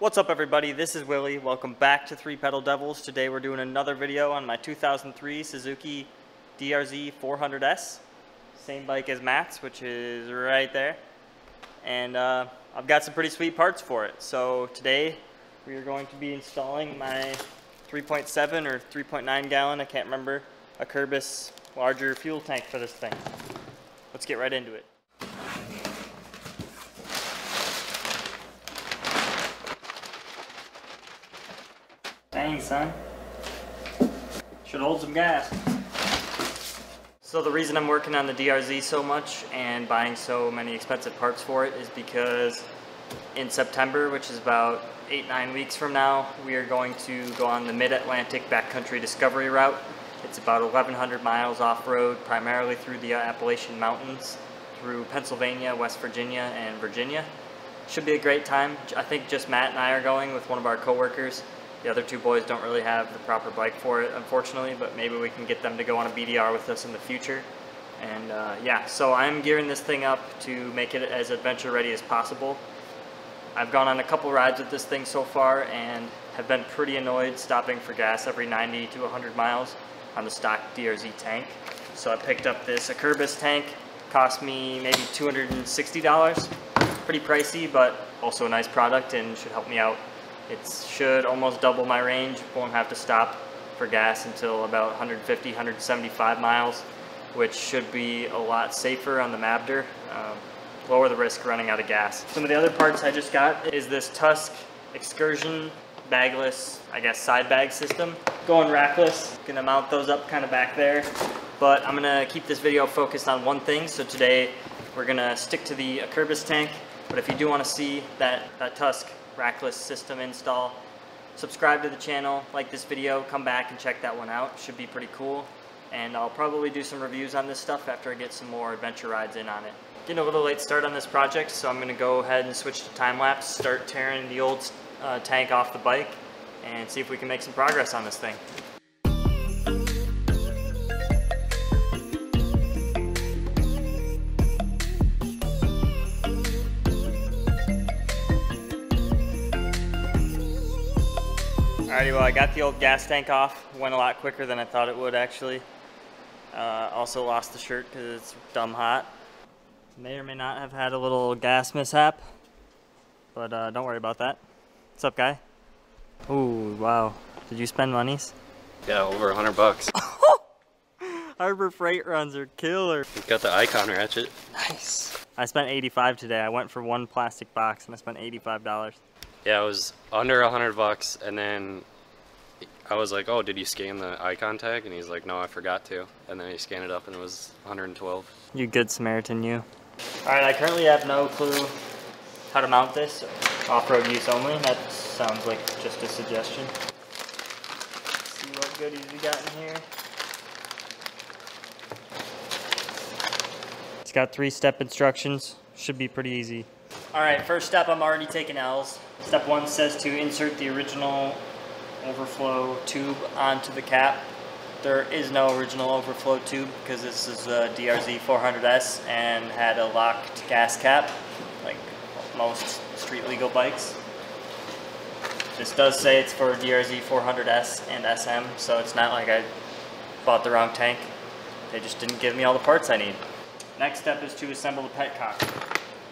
What's up everybody, this is Willy. Welcome back to Three Pedal Devils. Today we're doing another video on my 2003 Suzuki DRZ 400S. Same bike as Mat's, which is right there. And uh, I've got some pretty sweet parts for it. So today we are going to be installing my 3.7 or 3.9 gallon, I can't remember, Acerbis larger fuel tank for this thing. Let's get right into it. Son. Should hold some gas. So the reason I'm working on the DRZ so much and buying so many expensive parts for it is because in September, which is about eight, nine weeks from now, we are going to go on the Mid-Atlantic Backcountry Discovery Route. It's about 1,100 miles off-road, primarily through the uh, Appalachian Mountains, through Pennsylvania, West Virginia, and Virginia. Should be a great time. I think just Mat and I are going with one of our coworkers. The other two boys don't really have the proper bike for it, unfortunately, but maybe we can get them to go on a BDR with us in the future. And uh, yeah, so I'm gearing this thing up to make it as adventure ready as possible. I've gone on a couple rides with this thing so far and have been pretty annoyed stopping for gas every 90 to 100 miles on the stock DRZ tank. So I picked up this Acerbis tank, cost me maybe $260. Pretty pricey, but also a nice product and should help me out it should almost double my range. Won't have to stop for gas until about 150, 175 miles, which should be a lot safer on the MABDR. Um, lower the risk running out of gas. Some of the other parts I just got is this Tusk Excursion bagless, I guess, side bag system. Going rackless, gonna mount those up kind of back there. But I'm gonna keep this video focused on one thing. So today we're gonna stick to the Acerbis tank. But if you do wanna see that, that Tusk rackless system install. Subscribe to the channel, like this video, come back and check that one out. Should be pretty cool. And I'll probably do some reviews on this stuff after I get some more adventure rides in on it. Getting a little late start on this project, so I'm going to go ahead and switch to time-lapse, start tearing the old uh, tank off the bike, and see if we can make some progress on this thing. Alrighty, well I got the old gas tank off. Went a lot quicker than I thought it would actually. Uh, also lost the shirt because it's dumb hot. May or may not have had a little gas mishap, but uh, don't worry about that. What's up, guy? Ooh, wow. Did you spend monies? Yeah, over a hundred bucks. Harbor Freight runs are killer. You got the icon ratchet. Nice. I spent 85 today. I went for one plastic box and I spent $85. Yeah, it was under a hundred bucks, and then I was like, "Oh, did you scan the icon tag?" And he's like, "No, I forgot to." And then he scanned it up, and it was 112. You good Samaritan, you. All right, I currently have no clue how to mount this. Off-road use only. That sounds like just a suggestion. Let's see what goodies we got in here. It's got three-step instructions. Should be pretty easy. All right, first step, I'm already taking L's. Step one says to insert the original overflow tube onto the cap. There is no original overflow tube because this is a DRZ 400S and had a locked gas cap, like most street legal bikes. This does say it's for DRZ 400S and SM, so it's not like I bought the wrong tank. They just didn't give me all the parts I need. Next step is to assemble the petcock.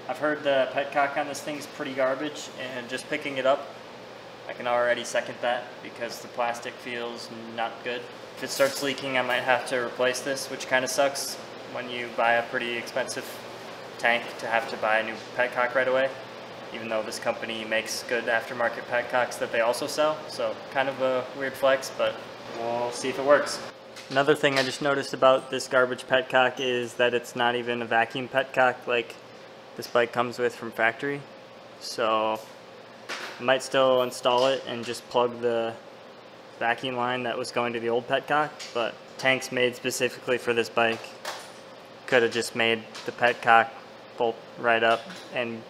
I've heard the petcock on this thing is pretty garbage, and just picking it up, I can already second that because the plastic feels not good. If it starts leaking, I might have to replace this, which kind of sucks when you buy a pretty expensive tank to have to buy a new petcock right away, even though this company makes good aftermarket petcocks that they also sell. So kind of a weird flex, but we'll see if it works. Another thing I just noticed about this garbage petcock is that it's not even a vacuum petcock like this bike comes with from factory. So I might still install it and just plug the vacuum line that was going to the old petcock, but tanks made specifically for this bike could have just made the petcock bolt right up and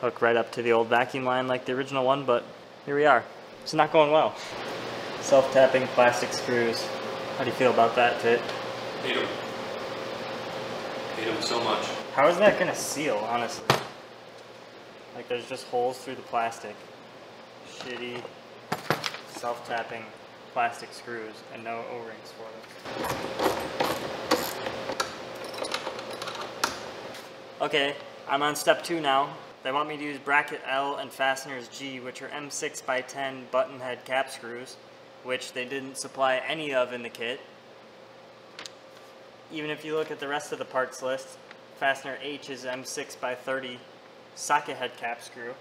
hook right up to the old vacuum line like the original one, but here we are. It's not going well. Self-tapping plastic screws. How do you feel about that, Tit? Hate them. Hate them so much. How is that gonna seal, honestly? Like there's just holes through the plastic. shitty self-tapping plastic screws and no O-rings for them. Okay, I'm on step two now. They want me to use bracket L and fasteners G, which are M6 by 10 button head cap screws, which they didn't supply any of in the kit. Even if you look at the rest of the parts list, fastener H is M6 by 30 socket head cap screw.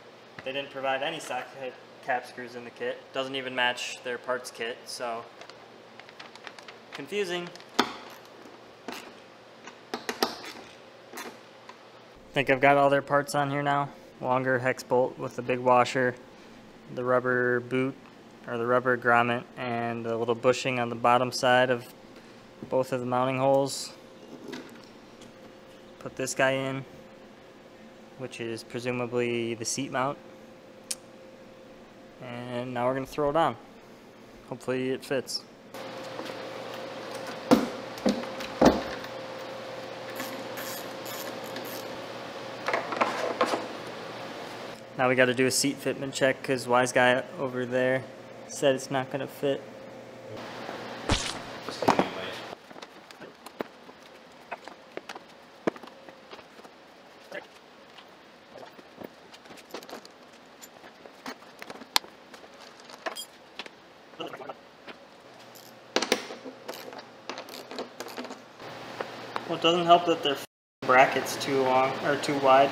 They didn't provide any socket head cap screws in the kit. Doesn't even match their parts kit, so confusing. think I've got all their parts on here now. Longer hex bolt with the big washer, the rubber boot or the rubber grommet, and the little bushing on the bottom side of both of the mounting holes. Put this guy in, which is presumably the seat mount. And now we're going to throw it on. Hopefully it fits. Now we got to do a seat fitment check because wise guy over there said it's not going to fit. Well, it doesn't help that their bracket's too long or too wide.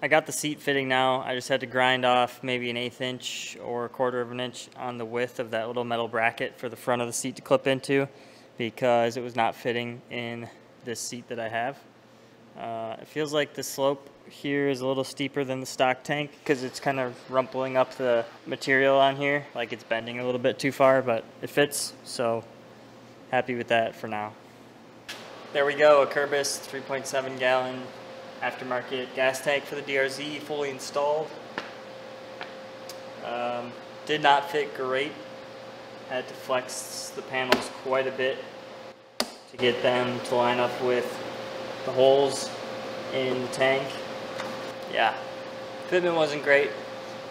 I got the seat fitting now. I just had to grind off maybe an eighth inch or a quarter of an inch on the width of that little metal bracket for the front of the seat to clip into because it was not fitting in this seat that I have. Uh, it feels like the slope here is a little steeper than the stock tank because it's kind of rumpling up the material on here like it's bending a little bit too far but it fits so happy with that for now. There we go, Acerbis 3.7 gallon aftermarket gas tank for the DRZ fully installed. Um, did not fit great. Had to flex the panels quite a bit to get them to line up with the holes in the tank. Yeah, fitment wasn't great.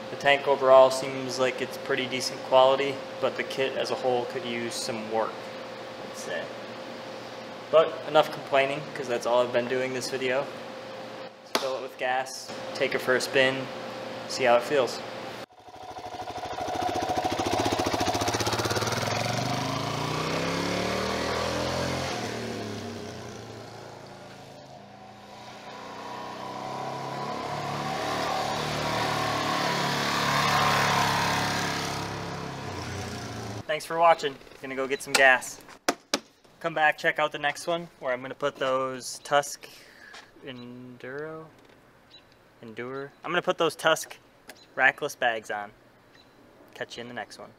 The tank overall seems like it's pretty decent quality, but the kit as a whole could use some work, I'd say. But enough complaining, because that's all I've been doing this video fill it with gas, take it for a spin, see how it feels. Thanks for watching. Gonna go get some gas. Come back, check out the next one where I'm gonna put those Tusk Enduro? Endure? I'm to put those Tusk rackless bags on. Catch you in the next one.